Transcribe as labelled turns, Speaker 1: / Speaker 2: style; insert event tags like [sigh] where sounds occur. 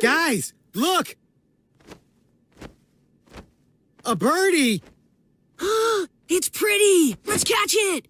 Speaker 1: Guys, look! A birdie! [gasps]
Speaker 2: it's pretty! Let's catch it!